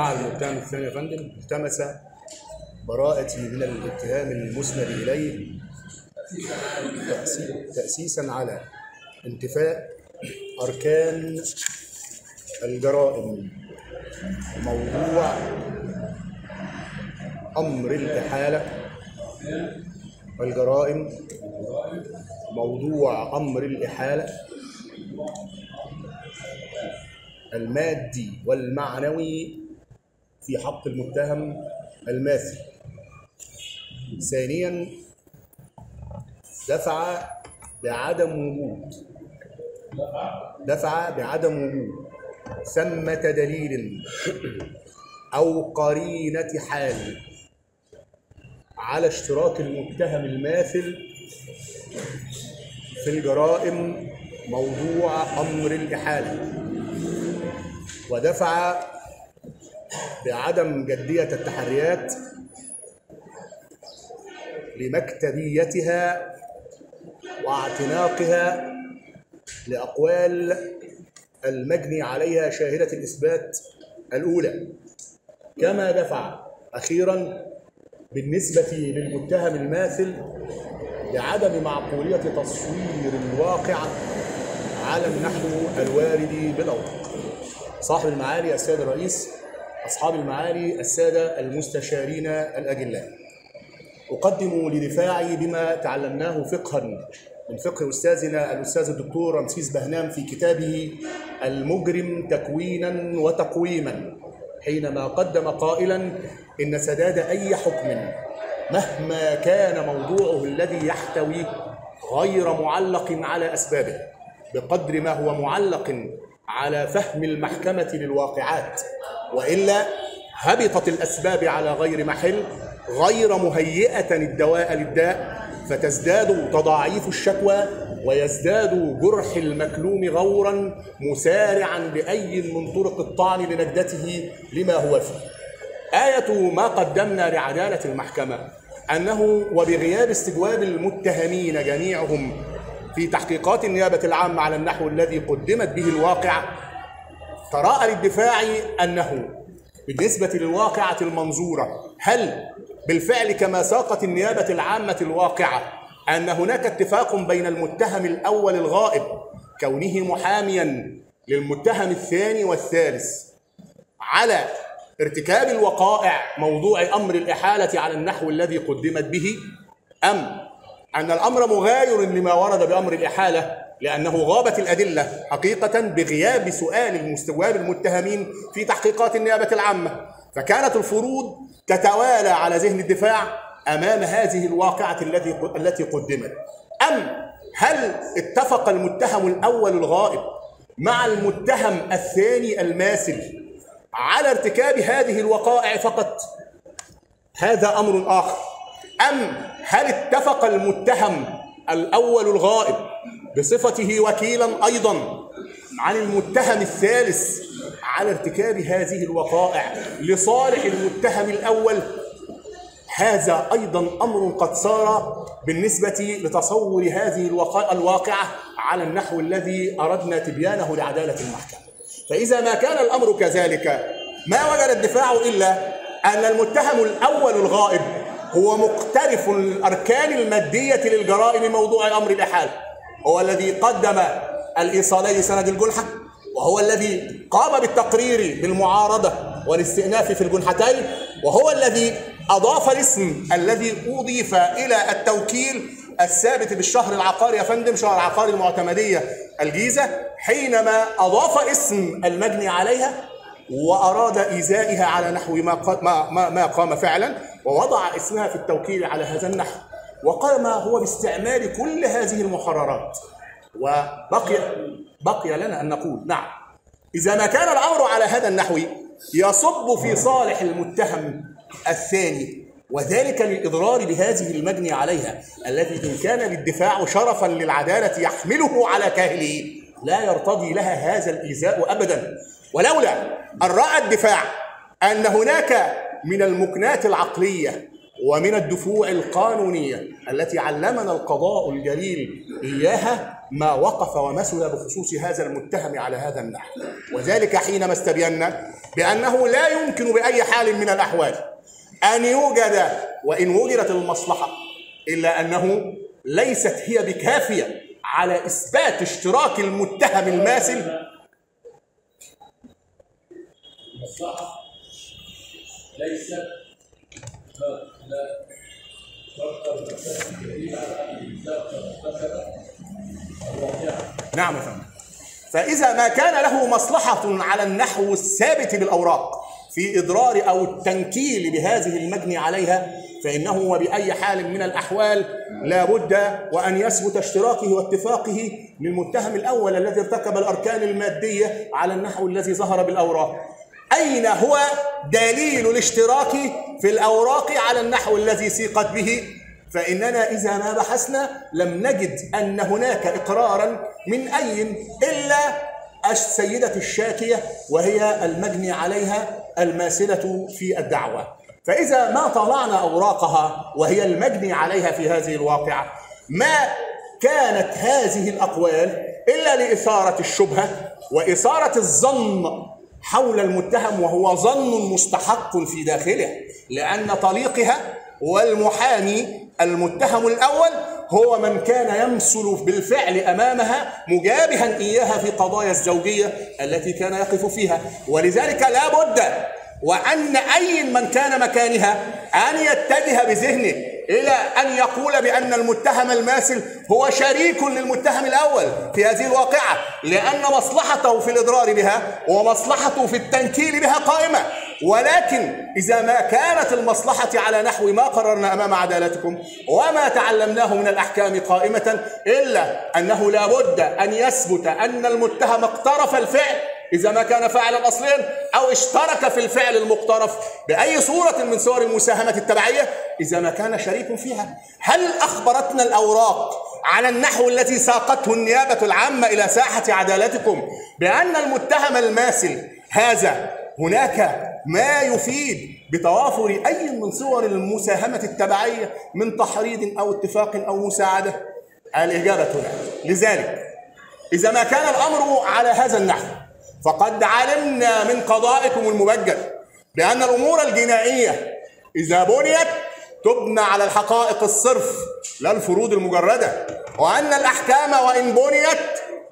مع المتهم الثاني يا فندم التمس براءتي من الاتهام المسند إليه تأسي- تاسيسا على انتفاء أركان الجرائم. موضوع أمر الاحاله الجرائم موضوع أمر الإحالة المادي والمعنوي في حق المتهم الماثل ثانيا دفع بعدم وجود. دفع بعدم وجود. ثمة دليل أو قرينة حال. على اشتراك المتهم الماثل في الجرائم موضوع أمر الإحالة. ودفع بعدم جدية التحريات لمكتبيتها واعتناقها لأقوال المجني عليها شاهدة الإثبات الأولى. كما دفع أخيرا بالنسبة للمتهم الماثل لعدم معقولية تصوير الواقع على النحو الوارد بالأوراق صاحب المعالي السيد الرئيس أصحاب المعالي السادة المستشارين الأجلاء. أقدم لدفاعي بما تعلمناه فقها من فقه أستاذنا الأستاذ الدكتور رمسيس بهنام في كتابه المجرم تكوينا وتقويما حينما قدم قائلا إن سداد أي حكم مهما كان موضوعه الذي يحتويه غير معلق على أسبابه بقدر ما هو معلق على فهم المحكمة للواقعات وإلا هبطت الأسباب على غير محل غير مهيئة الدواء للداء فتزداد تضاعيف الشكوى ويزداد جرح المكلوم غورا مسارعا بأي من طرق الطعن لنجدته لما هو فيه. آية ما قدمنا لعدالة المحكمة أنه وبغياب استجواب المتهمين جميعهم في تحقيقات النيابة العامة على النحو الذي قدمت به الواقع تراءى للدفاع أنه بالنسبة للواقعة المنظورة هل بالفعل كما ساقت النيابة العامة الواقعة أن هناك اتفاق بين المتهم الأول الغائب كونه محاميا للمتهم الثاني والثالث على ارتكاب الوقائع موضوع أمر الإحالة على النحو الذي قدمت به أم أن الأمر مغاير لما ورد بأمر الإحالة؟ لأنه غابت الأدلة حقيقة بغياب سؤال المستواب المتهمين في تحقيقات النيابة العامة. فكانت الفروض تتوالى على ذهن الدفاع أمام هذه الواقعة التي التي قدمت. أم هل اتفق المتهم الأول الغائب مع المتهم الثاني الماثل على ارتكاب هذه الوقائع فقط؟ هذا أمر آخر. أم هل اتفق المتهم الأول الغائب بصفته وكيلا أيضا عن المتهم الثالث على ارتكاب هذه الوقائع لصالح المتهم الأول. هذا أيضا أمر قد صار بالنسبة لتصور هذه الواقعة على النحو الذي أردنا تبيانه لعدالة المحكمة. فإذا ما كان الأمر كذلك ما وجد الدفاع إلا أن المتهم الأول الغائب هو مقترف الأركان المادية للجرائم موضوع أمر الإحالة هو الذي قدم الإيصالين سند الجنحة وهو الذي قام بالتقرير بالمعارضة والاستئناف في الجنحتين وهو الذي أضاف الاسم الذي أضيف إلى التوكيل الثابت بالشهر العقاري يا فندم شهر العقاري المعتمدية الجيزة حينما أضاف اسم المجني عليها وأراد إيذائها على نحو ما ما, ما قام فعلا ووضع اسمها في التوكيل على هذا النحو. وقام هو باستعمال كل هذه المحررات. وبقي بقي لنا أن نقول نعم. إذا ما كان الأمر على هذا النحو يصب في صالح المتهم الثاني وذلك للإضرار بهذه المجني عليها التي إن كان للدفاع شرفا للعدالة يحمله على كاهله لا يرتضي لها هذا الإيذاء أبدا. ولولا أن رأى الدفاع أن هناك من المكنات العقلية ومن الدفوع القانونية التي علمنا القضاء الجليل إياها ما وقف ومثل بخصوص هذا المتهم على هذا النحو. وذلك حينما استبينا بأنه لا يمكن بأي حال من الأحوال أن يوجد وإن وجدت المصلحة إلا أنه ليست هي بكافية على إثبات اشتراك المتهم الماثل. ليست نعم يا فإذا ما كان له مصلحة على النحو الثابت بالأوراق في إضرار أو التنكيل بهذه المجني عليها فإنه وبأي حال من الأحوال لا بد وأن يثبت اشتراكه واتفاقه للمتهم الأول الذي ارتكب الأركان المادية على النحو الذي ظهر بالأوراق. أين هو دليل الاشتراك في الأوراق على النحو الذي سيقت به. فإننا إذا ما بحثنا لم نجد أن هناك إقرارا من أي إلا السيدة الشاكية وهي المجني عليها الماثلة في الدعوة. فإذا ما طلعنا أوراقها وهي المجني عليها في هذه الواقعة ما كانت هذه الأقوال إلا لإثارة الشبهة وإثارة الظن حول المتهم وهو ظن مستحق في داخله لأن طليقها والمحامي المتهم الأول هو من كان يمثل بالفعل أمامها مجابها إياها في قضايا الزوجية التي كان يقف فيها. ولذلك لا بد وأن أي من كان مكانها أن يتجه بذهنه إلى أن يقول بأن المتهم الماثل هو شريك للمتهم الأول في هذه الواقعة لأن مصلحته في الإضرار بها ومصلحته في التنكيل بها قائمة. ولكن إذا ما كانت المصلحة على نحو ما قررنا أمام عدالتكم وما تعلمناه من الأحكام قائمة إلا أنه لا بد أن يثبت أن المتهم اقترف الفعل إذا ما كان فاعلا أصليا أو اشترك في الفعل المقترف بأي صورة من صور المساهمة التبعية إذا ما كان شريك فيها. هل أخبرتنا الأوراق على النحو الذي ساقته النيابة العامة إلى ساحة عدالتكم بأن المتهم الماثل هذا هناك ما يفيد بتوافر أي من صور المساهمة التبعية من تحريض أو اتفاق أو مساعدة؟ الإجابة لا لذلك إذا ما كان الأمر على هذا النحو فقد علمنا من قضائكم المبجل بأن الأمور الجنائية إذا بنيت تبنى على الحقائق الصرف لا الفروض المجردة وأن الأحكام وإن بنيت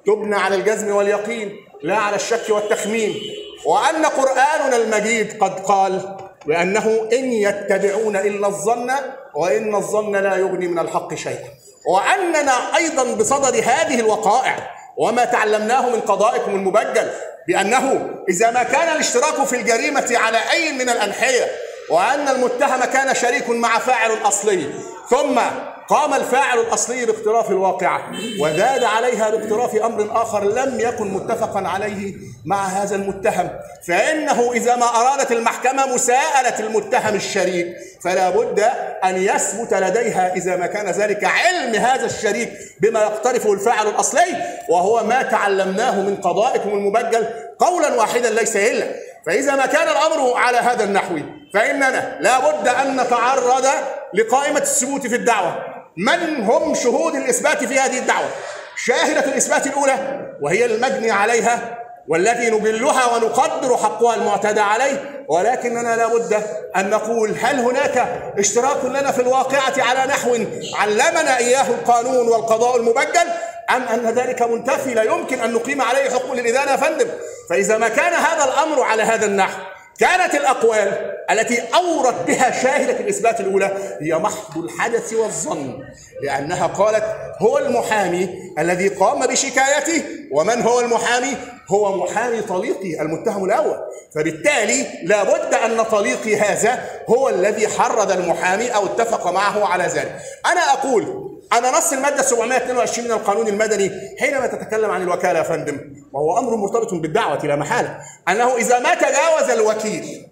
تبنى على الجزم واليقين لا على الشك والتخمين وأن قرآننا المجيد قد قال بأنه إن يتبعون إلا الظن وإن الظن لا يغني من الحق شيئا وأننا أيضا بصدد هذه الوقائع وما تعلمناه من قضائكم المبجل بأنه إذا ما كان الاشتراك في الجريمة على أي من الأنحية وأن المتهم كان شريك مع فاعل أصلي ثم قام الفاعل الأصلي باقتراف الواقعة وزاد عليها باقتراف أمر آخر لم يكن متفقا عليه مع هذا المتهم. فإنه إذا ما أرادت المحكمة مساءلة المتهم الشريك فلا بد أن يثبت لديها إذا ما كان ذلك علم هذا الشريك بما يقترفه الفاعل الأصلي وهو ما تعلمناه من قضائكم المبجل قولا واحدا ليس إلا. فإذا ما كان الأمر على هذا النحو فإننا لا بد أن نتعرض لقائمة الثبوت في الدعوة. من هم شهود الإثبات في هذه الدعوة؟ شاهدة الإثبات الأولى وهي المجني عليها والتي نجلها ونقدر حقها المعتدى عليه ولكننا لابد أن نقول هل هناك اشتراك لنا في الواقعة على نحو علمنا إياه القانون والقضاء المبجل أم أن ذلك منتفي لا يمكن أن نقيم عليه حكم للإدانة يا فندم؟ فإذا ما كان هذا الأمر على هذا النحو كانت الأقوال التي أورت بها شاهدة الإثبات الأولى هي محض الحدث والظن لأنها قالت هو المحامي الذي قام بشكايته ومن هو المحامي؟ هو محامي طليقي المتهم الأول فبالتالي لابد أن طليقي هذا هو الذي حرض المحامي أو اتفق معه على ذلك أنا أقول أنا نص المادة 722 من القانون المدني حينما تتكلم عن الوكالة يا فندم وهو أمر مرتبط بالدعوة لا محالة أنه إذا ما تجاوز الوكيل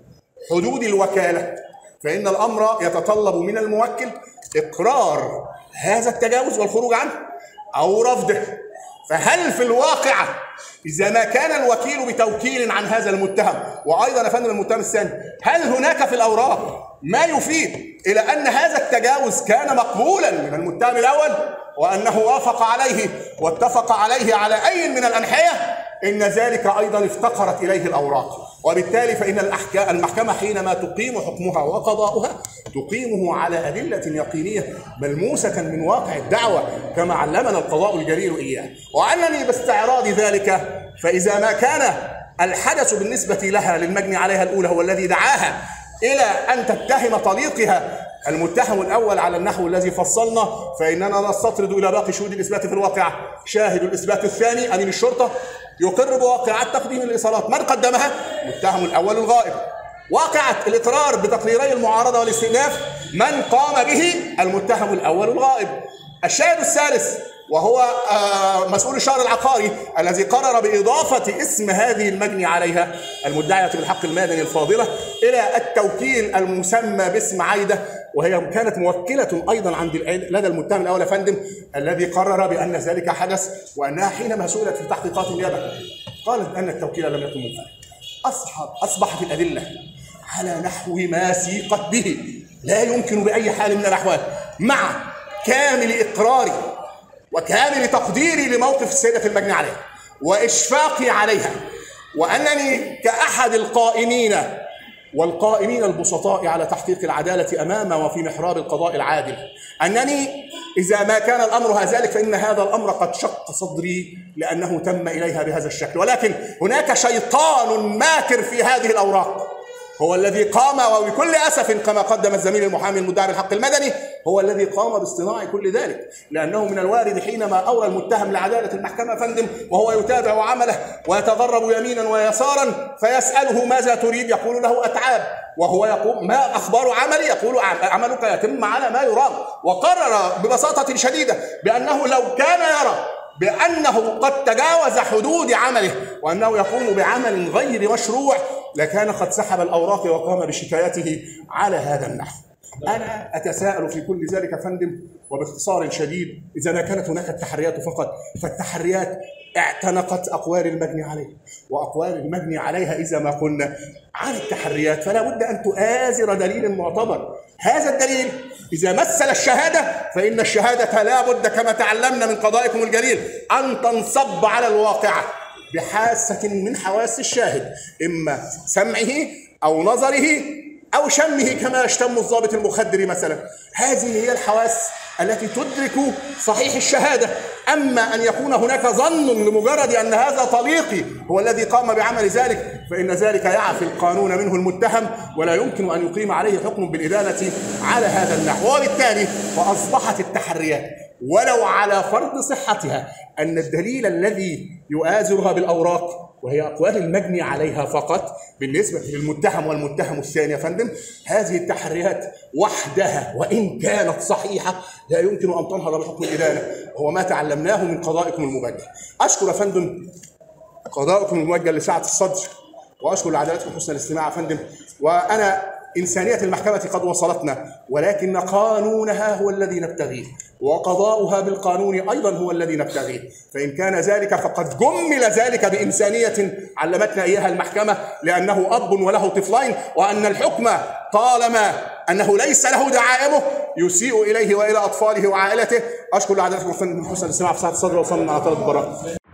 حدود الوكالة فإن الأمر يتطلب من الموكل إقرار هذا التجاوز والخروج عنه أو رفضه. فهل في الواقعة إذا ما كان الوكيل بتوكيل عن هذا المتهم وأيضا يا فندم المتهم الثاني هل هناك في الأوراق ما يفيد إلى أن هذا التجاوز كان مقبولا من المتهم الأول وأنه وافق عليه واتفق عليه على أي من الأنحية؟ إن ذلك أيضا افتقرت إليه الأوراق. وبالتالي الأحكام المحكمة حينما تقيم حكمها وقضاؤها تقيمه على أدلة يقينية ملموسة من واقع الدعوة كما علمنا القضاء الجليل إياه. وأنني باستعراض ذلك فإذا ما كان الحدث بالنسبة لها للمجني عليها الأولى هو الذي دعاها إلى أن تتهم طليقها المتهم الأول على النحو الذي فصلنا فإننا نستطرد إلى باقي شهود الإثبات في الواقع. شاهد الإثبات الثاني أمين الشرطة يقر بواقعات تقديم الايصالات من قدمها؟ المتهم الأول الغائب. واقعة الإقرار بتقريري المعارضة والاستئناف. من قام به؟ المتهم الأول الغائب. الشاهد الثالث وهو آه، مسؤول الشهر العقاري الذي قرر بإضافة اسم هذه المجني عليها المدعية بالحق المدني الفاضلة إلى التوكيل المسمى باسم عايدة. وهي كانت موكلة أيضا عند لدى المتهم الأول فندم الذي قرر بأن ذلك حدث وأنها حينما سئلت في تحقيقات النيابة قالت أن التوكيل لم يكن منفرد. أصبحت أصبحت الأدلة على نحو ما سيقت به. لا يمكن بأي حال من الأحوال. مع كامل إقراري وكامل تقديري لموقف السيدة المجني عليها وإشفاقي عليها وأنني كأحد القائمين والقائمين البسطاء على تحقيق العدالة أمام وفي محراب القضاء العادل. أنني إذا ما كان الأمر ذلك فإن هذا الأمر قد شق صدري لأنه تم إليها بهذا الشكل. ولكن هناك شيطان ماكر في هذه الأوراق. هو الذي قام وبكل أسف كما قدم الزميل المحامي المدعي بالحق المدني هو الذي قام باصطناع كل ذلك لأنه من الوارد حينما أورى المتهم لعدالة المحكمة يا فندم وهو يتابع عمله ويتغرب يمينا ويسارا فيسأله ماذا تريد؟ يقول له أتعاب وهو يقول ما أخبار عملي؟ يقول عم- عملك يتم على ما يرام. وقرر ببساطة شديدة بأنه لو كان يرى بأنه قد تجاوز حدود عمله وأنه يقوم بعمل غير مشروع لكان قد سحب الأوراق وقام بشكايته على هذا النحو. أنا أتساءل في كل ذلك يا فندم وباختصار شديد إذا ما كانت هناك التحريات فقط فالتحريات اعتنقت أقوال المجني عليه وأقوال المجني عليها إذا ما قلنا عن التحريات فلا بد أن تؤازر دليل معتبر. هذا الدليل إذا مثل الشهادة فإن الشهادة لا بد كما تعلمنا من قضائكم الجليل أن تنصب على الواقعة بحاسة من حواس الشاهد إما سمعه أو نظره أو شمه كما يشتم الضابط المخدر مثلا. هذه هي الحواس التي تدرك صحيح الشهادة. أما أن يكون هناك ظن لمجرد أن هذا طليقي هو الذي قام بعمل ذلك فإن ذلك يعفي القانون منه المتهم ولا يمكن أن يقيم عليه حكم بالإدانة على هذا النحو. وبالتالي فأصبحت التحريات ولو على فرض صحتها أن الدليل الذي يؤازرها بالأوراق وهي أقوال المجني عليها فقط بالنسبة للمتهم والمتهم الثاني يا فندم هذه التحريات وحدها وإن كانت صحيحة لا يمكن أن تنهض بحكم الإدانة. هو ما تعلمناه من قضائكم المبجل أشكر يا فندم قضاءكم الموجه لسعة الصدر وأشكر لعدالتكم حسن الاستماع يا فندم. وأنا إنسانية المحكمة قد وصلتنا ولكن قانونها هو الذي نبتغيه وقضاؤها بالقانون أيضا هو الذي نبتغيه. فإن كان ذلك فقد جمل ذلك بإنسانية علمتنا إياها المحكمة لأنه أب وله طفلين وأن الحكم طالما أنه ليس له دعائمه يسيء إليه وإلى أطفاله وعائلته. أشكر لعدالتكم حسن الاستماع في الصدر وصلنا على طلب